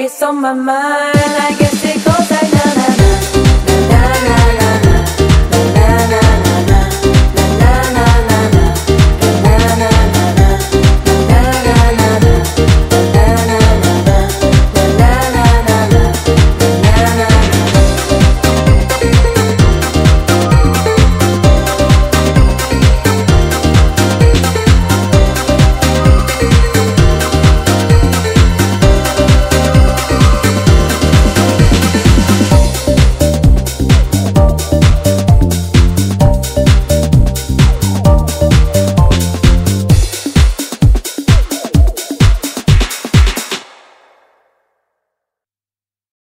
It's on my mind. I guess it